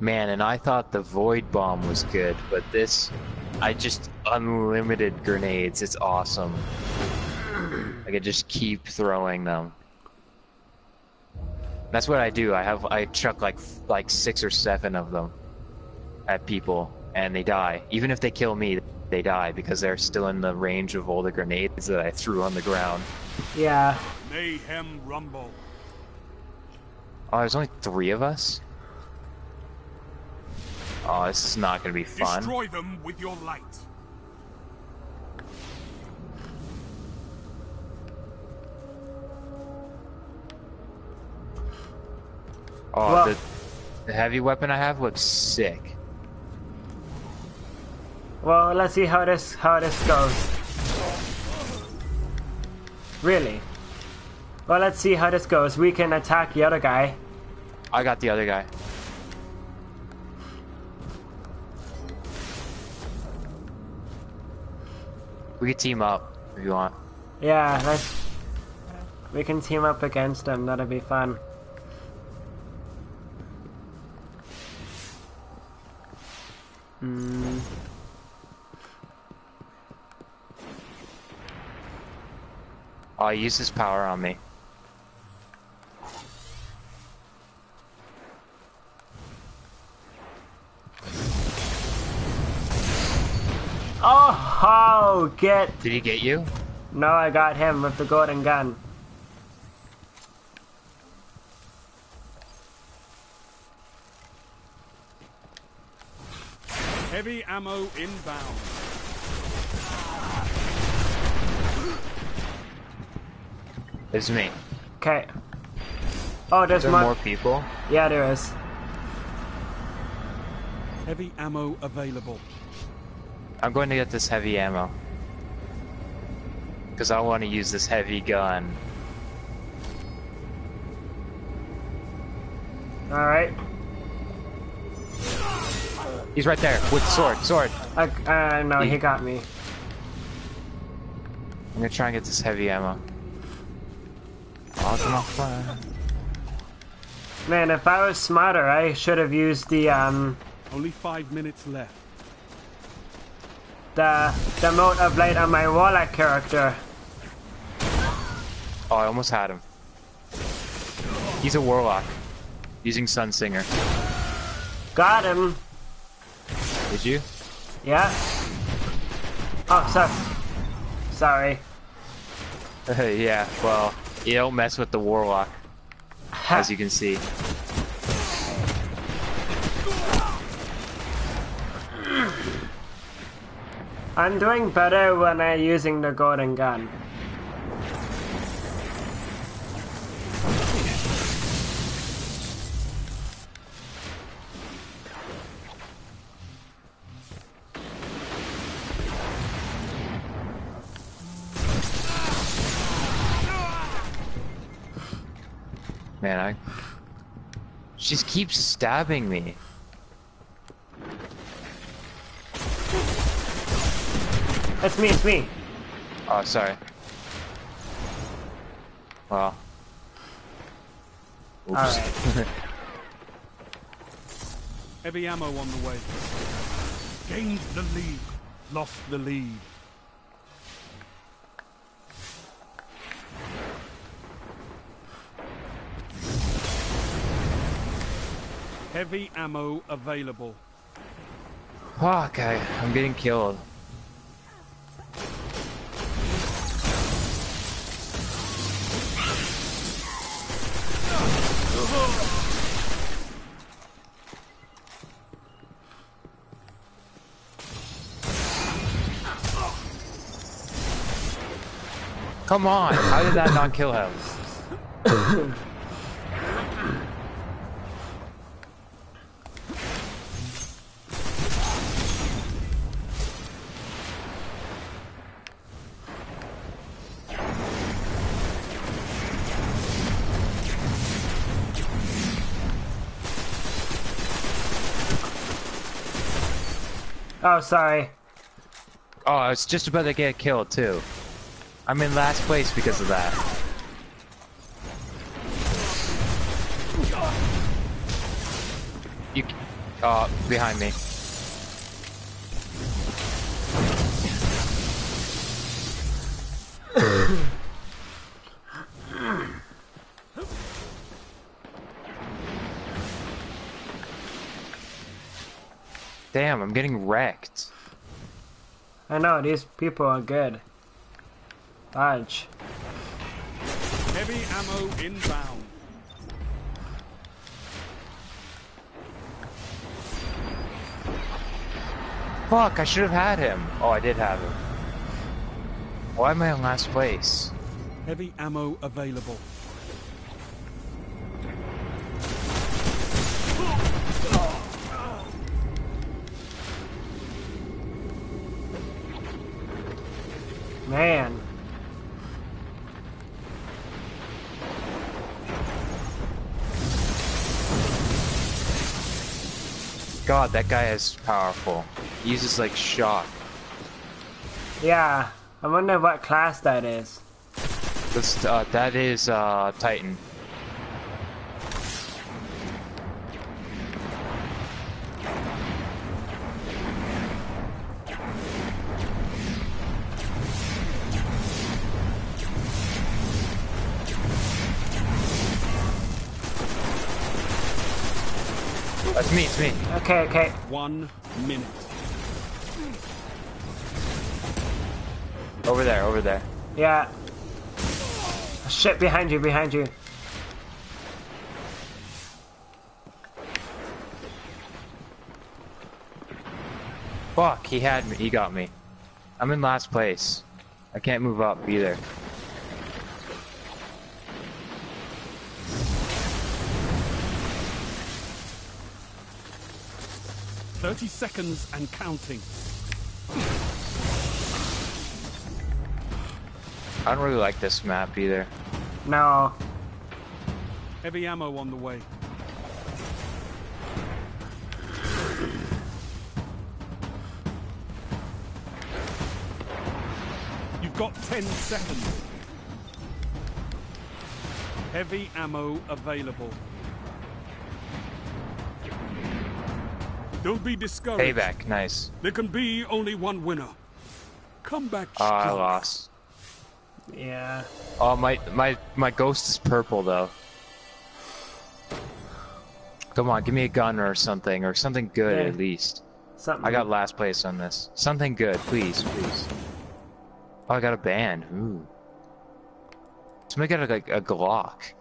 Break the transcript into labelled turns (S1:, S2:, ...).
S1: Man, and I thought the void bomb was good, but this, I just unlimited grenades. It's awesome. I could just keep throwing them. That's what I do. I have I chuck like like six or seven of them at people, and they die. Even if they kill me, they die because they're still in the range of all the grenades that I threw on the ground.
S2: Yeah.
S3: Mayhem rumble.
S1: Oh, there's only three of us. Oh, this is not gonna be fun.
S3: Destroy them with your light.
S1: Oh,
S2: Well-
S1: the, the heavy weapon I have looks sick.
S2: Well, let's see how this how this goes. Really? Well, let's see how this goes. We can attack the other guy.
S1: I got the other guy. We could team up if you want.
S2: Yeah, let's. We can team up against them. That'll be fun. Hmm.
S1: Oh, he used his power on me.
S2: Oh, get.
S1: Did he get you?
S2: No, I got him with the golden gun.
S3: Heavy ammo inbound.
S1: It's me.
S2: Okay. Oh, there's
S1: Is there
S2: more.
S1: more people?
S2: Yeah, there is.
S3: Heavy ammo available.
S1: I'm going to get this heavy ammo. Because I want to use this heavy gun.
S2: All right.
S1: He's right there with the sword. Sword.
S2: I, uh, no, he got me.
S1: I'm gonna try and get this heavy ammo. Lock him off.
S2: Man, if I was smarter, I should have used the um
S3: Only five minutes left.
S2: The the mode of light on my warlock character.
S1: Oh, I almost had him. He's a warlock. Using Sun Singer.
S2: Got him.
S1: Did you?
S2: Yeah. Oh, sorry. Sorry.
S1: yeah, well, you don't mess with the warlock, as you can see.
S2: I'm doing better when I'm using the golden gun.
S1: Man, I... She just keeps stabbing me.
S2: It's me, it's me.
S1: Oh, sorry. Well. Oops.
S2: Alright.
S3: Heavy ammo on the way. Gained the lead. Lost the lead. Heavy ammo available.
S1: Fuck, I, I'm getting killed. Come on, how did that not kill him?
S2: Oh, sorry.
S1: Oh, I was just about to get killed too. I'm in last place because of that. You, Uh, behind me. Damn, I'm getting wrecked.
S2: I know, these people are good. Dodge.
S3: Heavy ammo inbound.
S1: Fuck, I should have had him. Oh, I did have him. Why am I in last place?
S3: Heavy ammo available.
S1: God, that guy is powerful. He uses like shock.
S2: Yeah. I wonder what class that is.
S1: This, uh, that is uh, Titan. That's me, it's me.
S2: Okay, okay.
S3: One minute.
S1: Over there, over there.
S2: Yeah. Shit, behind you, behind you.
S1: Fuck, he had me, he got me. I'm in last place. I can't move up either.
S3: Thirty seconds and counting.
S1: I don't really like this map either.
S2: No.
S3: Heavy ammo on the way. You've got 10 seconds. Heavy ammo available. Don't be discouraged.
S1: Payback, nice.
S3: There can be only one winner. Come back
S1: Oh, I lost.
S2: Yeah.
S1: Oh, my, my, my ghost is purple though. Come on, give me a gun or something, or something good
S2: Yeah.
S1: at least.
S2: Something.
S1: I got last place on this. Something good, please, please. Oh, I got a band. Ooh. Somebody got a, like a Glock.